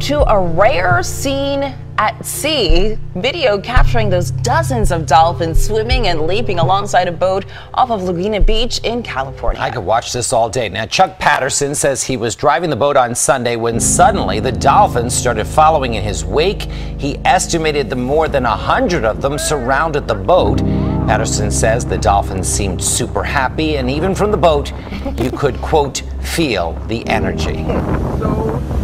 to a rare scene at sea. Video capturing those dozens of dolphins swimming and leaping alongside a boat off of Laguna Beach in California. I could watch this all day. Now, Chuck Patterson says he was driving the boat on Sunday when suddenly the dolphins started following in his wake. He estimated that more than a hundred of them surrounded the boat. Patterson says the dolphins seemed super happy, and even from the boat, you could, quote, feel the energy. So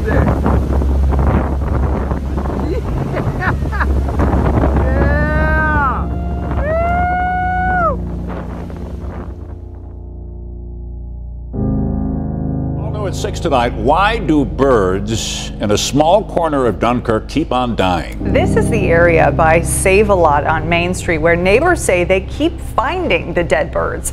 6 tonight. Why do birds in a small corner of Dunkirk keep on dying? This is the area by Save a Lot on Main Street where neighbors say they keep finding the dead birds.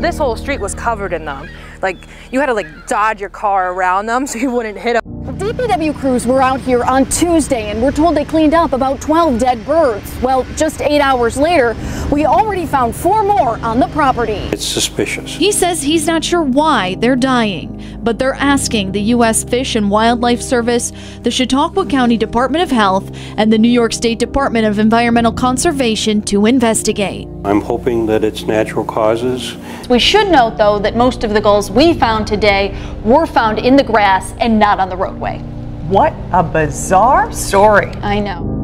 This whole street was covered in them. Like you had to like dodge your car around them so you wouldn't hit them. DPW crews were out here on Tuesday and we're told they cleaned up about 12 dead birds. Well, just eight hours later, we already found four more on the property. It's suspicious. He says he's not sure why they're dying, but they're asking the U.S. Fish and Wildlife Service, the Chautauqua County Department of Health, and the New York State Department of Environmental Conservation to investigate. I'm hoping that it's natural causes. We should note, though, that most of the gulls we found today were found in the grass and not on the roadway. What a bizarre story. I know.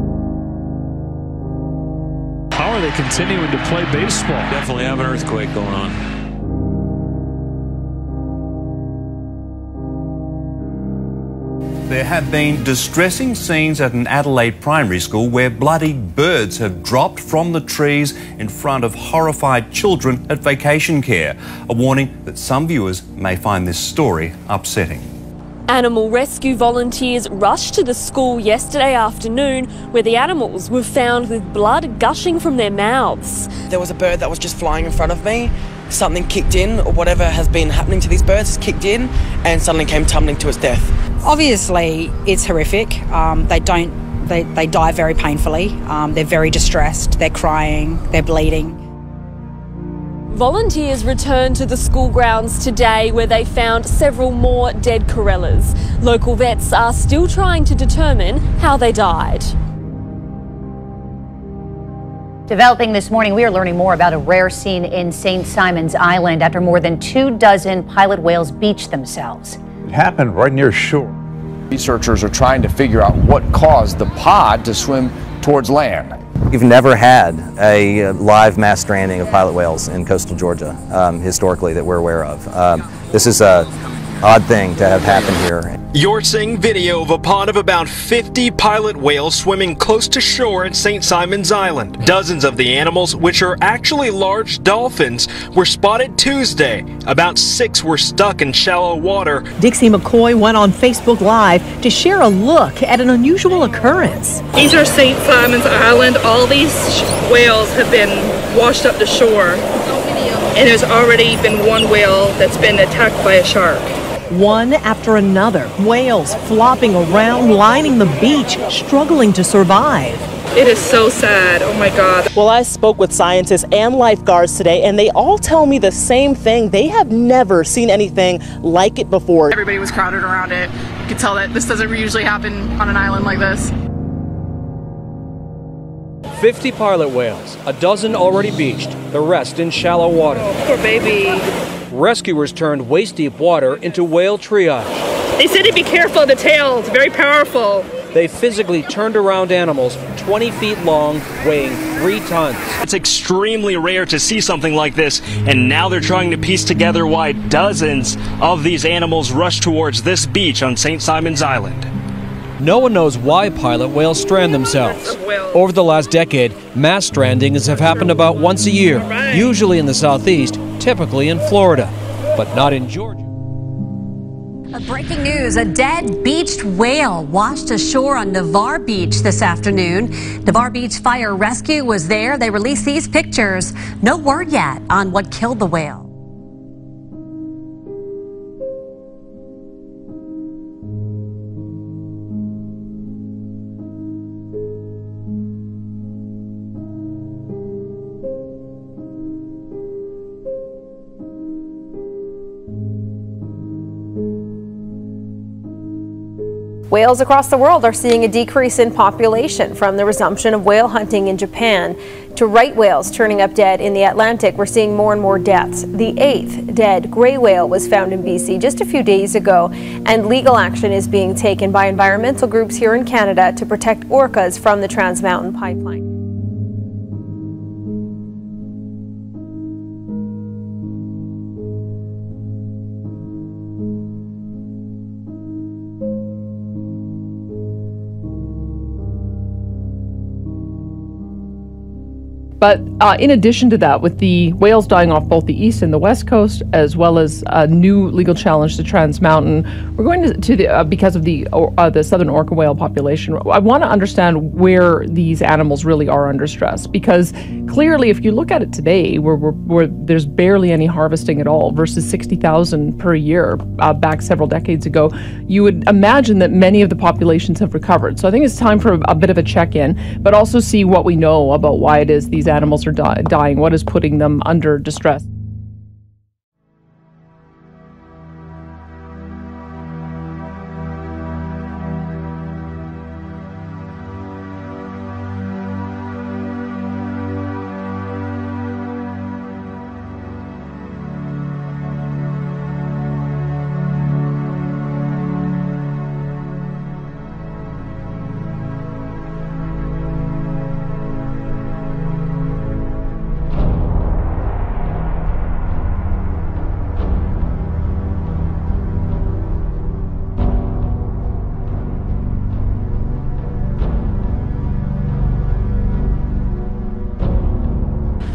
How are they continuing to play baseball? Definitely have an earthquake going on. There have been distressing scenes at an Adelaide primary school where bloody birds have dropped from the trees in front of horrified children at vacation care. A warning that some viewers may find this story upsetting. Animal rescue volunteers rushed to the school yesterday afternoon where the animals were found with blood gushing from their mouths. There was a bird that was just flying in front of me. Something kicked in, or whatever has been happening to these birds has kicked in and suddenly came tumbling to its death. Obviously, it's horrific. Um, they don't, they, they die very painfully. Um, they're very distressed, they're crying, they're bleeding. Volunteers returned to the school grounds today where they found several more dead corellas. Local vets are still trying to determine how they died. Developing this morning, we are learning more about a rare scene in St. Simon's Island after more than two dozen pilot whales beached themselves. It happened right near shore. Researchers are trying to figure out what caused the pod to swim towards land. We've never had a live mass stranding of pilot whales in coastal Georgia um, historically that we're aware of. Um, this is a odd thing to have happen here. You're seeing video of a pod of about 50 pilot whales swimming close to shore at St. Simon's Island. Dozens of the animals, which are actually large dolphins, were spotted Tuesday. About six were stuck in shallow water. Dixie McCoy went on Facebook Live to share a look at an unusual occurrence. These are St. Simon's Island. All these whales have been washed up to shore. And there's already been one whale that's been attacked by a shark. One after another, whales flopping around, lining the beach, struggling to survive. It is so sad. Oh my God. Well, I spoke with scientists and lifeguards today, and they all tell me the same thing. They have never seen anything like it before. Everybody was crowded around it. You could tell that this doesn't usually happen on an island like this. 50 pilot whales, a dozen already beached, the rest in shallow water. Oh, poor baby. Rescuers turned waist deep water into whale triage. They said to be careful of the tails, very powerful. They physically turned around animals 20 feet long, weighing three tons. It's extremely rare to see something like this, and now they're trying to piece together why dozens of these animals rush towards this beach on St. Simon's Island. No one knows why pilot whales strand themselves. Over the last decade, mass strandings have happened about once a year, usually in the southeast, typically in Florida, but not in Georgia. Breaking news a dead beached whale washed ashore on Navarre Beach this afternoon. Navarre Beach Fire Rescue was there. They released these pictures. No word yet on what killed the whale. Whales across the world are seeing a decrease in population from the resumption of whale hunting in Japan to right whales turning up dead in the Atlantic. We're seeing more and more deaths. The eighth dead gray whale was found in BC just a few days ago, and legal action is being taken by environmental groups here in Canada to protect orcas from the Trans Mountain Pipeline. But uh, in addition to that, with the whales dying off both the east and the west coast, as well as a new legal challenge to Trans Mountain, we're going to, to the uh, because of the uh, the southern orca whale population. I want to understand where these animals really are under stress, because clearly, if you look at it today, where, where, there's barely any harvesting at all, versus sixty thousand per year uh, back several decades ago, you would imagine that many of the populations have recovered. So I think it's time for a, a bit of a check-in, but also see what we know about why it is these animals are di- dying, what is putting them under distress.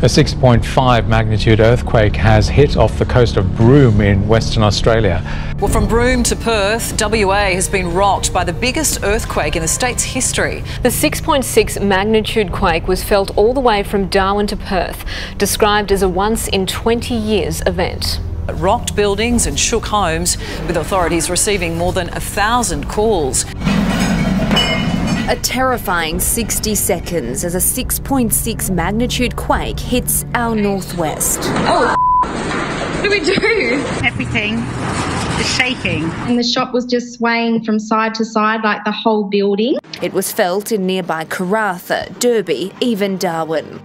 6.5 magnitude earthquake has hit off the coast of Broome in Western Australia. Well, from Broome to Perth, WA has been rocked by the biggest earthquake in the state's history. The 6.6 magnitude quake was felt all the way from Darwin to Perth, described as a once in 20 years event. It rocked buildings and shook homes, with authorities receiving more than a thousand calls. A terrifying 60 seconds as a 6.6 magnitude quake hits our northwest. Oh, what do we do? Everything is shaking. And the shop was just swaying from side to side like the whole building. It was felt in nearby Karratha, Derby, even Darwin.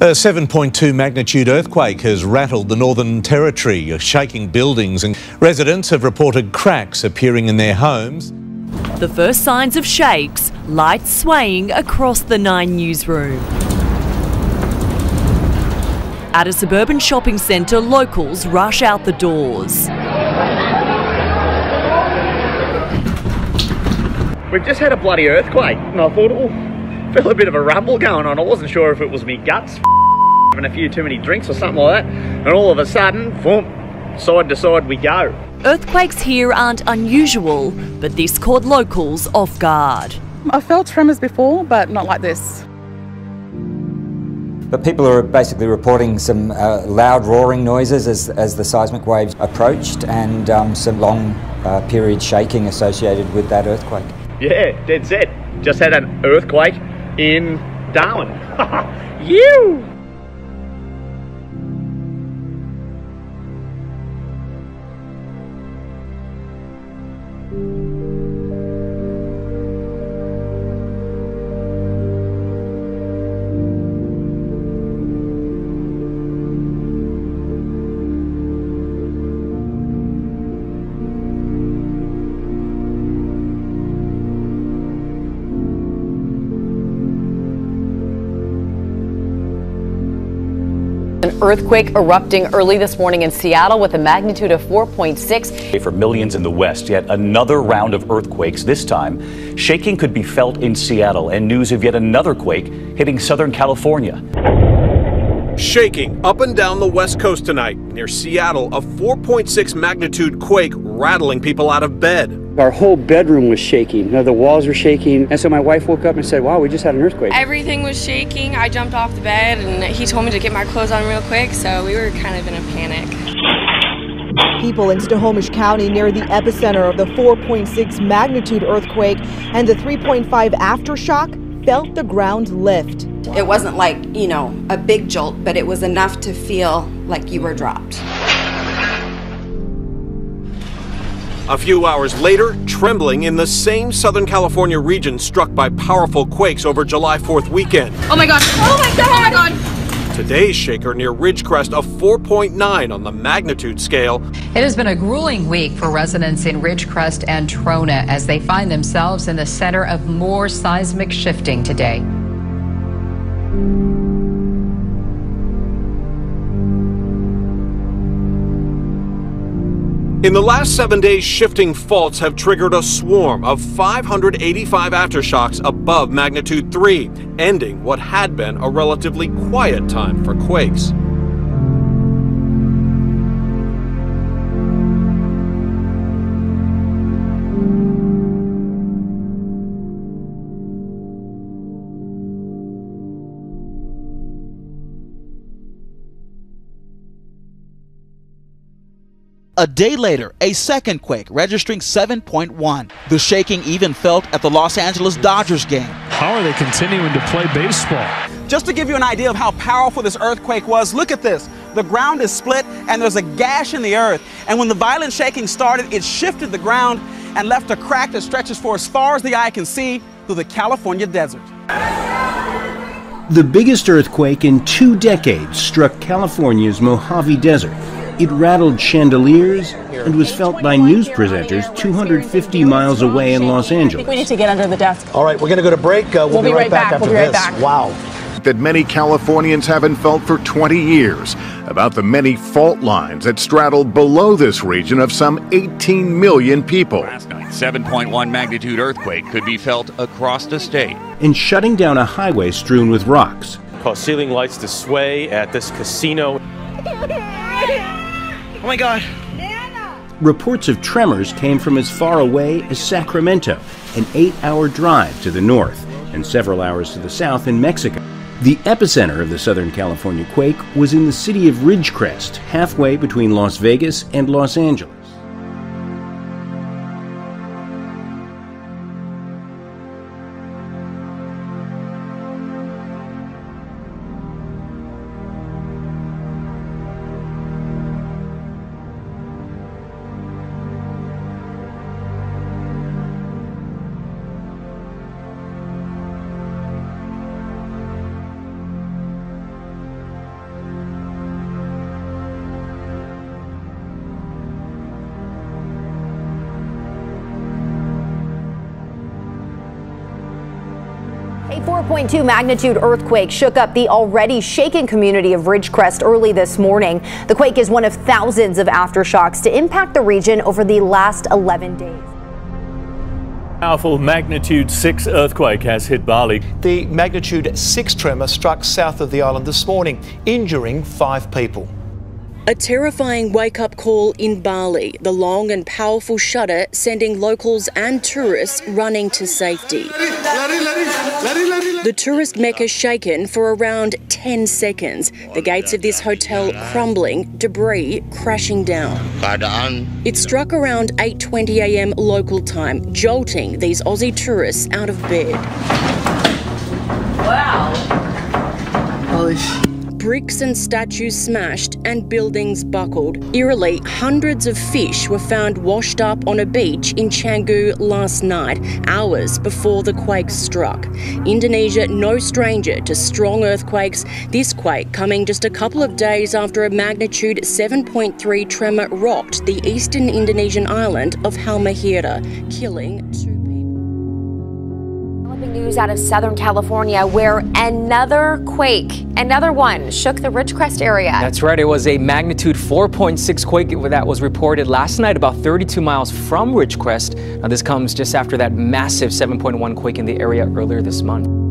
A 7.2 magnitude earthquake has rattled the Northern Territory, shaking buildings, and residents have reported cracks appearing in their homes. The first signs of shakes, lights swaying across the Nine newsroom. At a suburban shopping centre, locals rush out the doors. We've just had a bloody earthquake, and I thought, oh, felt a bit of a rumble going on. I wasn't sure if it was me guts having a few too many drinks or something like that. And all of a sudden, boom, side to side we go. Earthquakes here aren't unusual, but this caught locals off guard. I felt tremors before, but not like this. But people are basically reporting some uh, loud roaring noises as, as the seismic waves approached and um, some long uh, period shaking associated with that earthquake. Yeah, dead set. Just had an earthquake in Darwin. you! Earthquake erupting early this morning in Seattle with a magnitude of 4.6. For millions in the West, yet another round of earthquakes. This time, shaking could be felt in Seattle, and news of yet another quake hitting Southern California. Shaking up and down the west coast tonight. Near Seattle, a 4.6 magnitude quake rattling people out of bed. Our whole bedroom was shaking. You know, the walls were shaking. And so my wife woke up and said, Wow, we just had an earthquake. Everything was shaking. I jumped off the bed and he told me to get my clothes on real quick, so we were kind of in a panic. People in Snohomish County near the epicenter of the 4.6 magnitude earthquake and the 3.5 aftershock felt the ground lift. It wasn't like, you know, a big jolt, but it was enough to feel like you were dropped. A few hours later, trembling in the same Southern California region struck by powerful quakes over July 4th weekend. Oh my god. Oh my god. Oh my god. Today's shaker near Ridgecrest of 4.9 on the magnitude scale. It has been a grueling week for residents in Ridgecrest and Trona as they find themselves in the center of more seismic shifting today. In the last seven days, shifting faults have triggered a swarm of 585 aftershocks above magnitude 3, ending what had been a relatively quiet time for quakes. A day later, a second quake registering 7.1. The shaking even felt at the Los Angeles Dodgers game. How are they continuing to play baseball? Just to give you an idea of how powerful this earthquake was, look at this. The ground is split and there's a gash in the earth. And when the violent shaking started, it shifted the ground and left a crack that stretches for as far as the eye can see through the California desert. The biggest earthquake in two decades struck California's Mojave Desert. It rattled chandeliers and was felt by news presenters 250 miles away in Los Angeles. We need to get under the desk. All right, we're going to go to break. Uh, we'll, we'll, be, right, right back, back, after we'll be this. Right back. Wow. That many Californians haven't felt for 20 years about the many fault lines that straddle below this region of some 18 million people. Last night, 7.1 magnitude earthquake could be felt across the state. And shutting down a highway strewn with rocks. Caused ceiling lights to sway at this casino. Oh my God. Reports of tremors came from as far away as Sacramento, an eight hour drive to the north, and several hours to the south in Mexico. The epicenter of the Southern California quake was in the city of Ridgecrest, halfway between Las Vegas and Los Angeles. 4.2 magnitude earthquake shook up the already shaken community of Ridgecrest early this morning. The quake is one of thousands of aftershocks to impact the region over the last 11 days. Powerful magnitude 6 earthquake has hit Bali. The magnitude 6 tremor struck south of the island this morning, injuring five people. A terrifying wake up call in Bali, the long and powerful shudder sending locals and tourists running to safety. The tourist mecca shaken for around 10 seconds, the gates of this hotel crumbling, debris crashing down. It struck around 8:20 a.m. local time, jolting these Aussie tourists out of bed. Wow. Holy Bricks and statues smashed and buildings buckled. Eerily, hundreds of fish were found washed up on a beach in Canggu last night, hours before the quake struck. Indonesia, no stranger to strong earthquakes, this quake coming just a couple of days after a magnitude 7.3 tremor rocked the eastern Indonesian island of Halmahera, killing two news out of Southern California where another quake, another one, shook the Ridgecrest area. That's right. It was a magnitude 4.6 quake that was reported last night about 32 miles from Ridgecrest. Now, this comes just after that massive 7.1 quake in the area earlier this month.